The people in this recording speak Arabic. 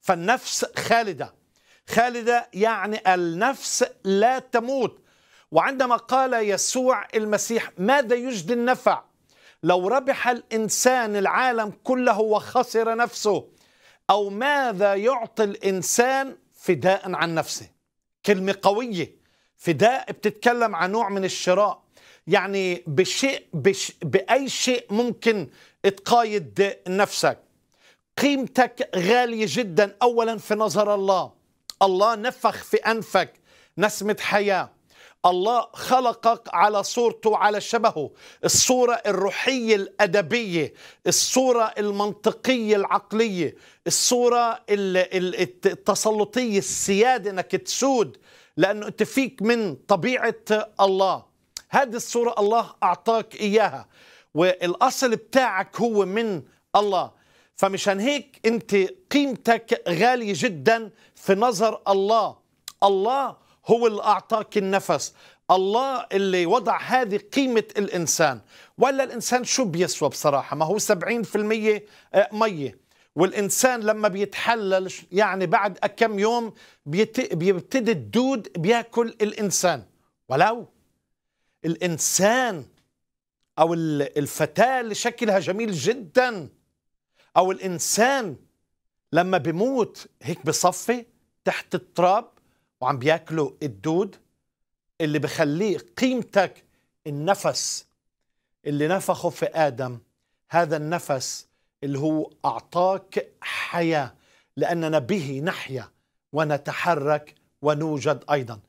فالنفس خالدة. خالدة يعني النفس لا تموت. وعندما قال يسوع المسيح ماذا يجدي النفع؟ لو ربح الإنسان العالم كله وخسر نفسه أو ماذا يعطي الإنسان فداء عن نفسه؟ كلمة قوية. فداء بتتكلم عن نوع من الشراء. يعني بشيء بش بأي شيء ممكن تقايد نفسك. قيمتك غالية جدا. أولا في نظر الله. الله نفخ في أنفك نسمة حياة. الله خلقك على صورته وعلى شبهه. الصورة الروحية الأدبية الصورة المنطقية العقلية الصورة التسلطية السيادة أنك تسود لأنه أنت فيك من طبيعة الله. هذه الصورة الله أعطاك إياها. والأصل بتاعك هو من الله. فمشان هيك أنت قيمتك غالية جدا في نظر الله. الله هو اللي أعطاك النفس. الله اللي وضع هذه قيمة الإنسان. ولا الإنسان شو بيسوى بصراحة؟ ما هو 70% مية. والإنسان لما بيتحلل يعني بعد كم يوم بيبتدي الدود بياكل الإنسان. ولو الإنسان أو الفتاة اللي شكلها جميل جدا. أو الإنسان لما بيموت هيك بصفي تحت التراب وعم بياكلوا الدود اللي بخليه قيمتك النفس اللي نفخه في آدم. هذا النفس اللي هو أعطاك حياة لأننا به نحيا ونتحرك ونوجد أيضا.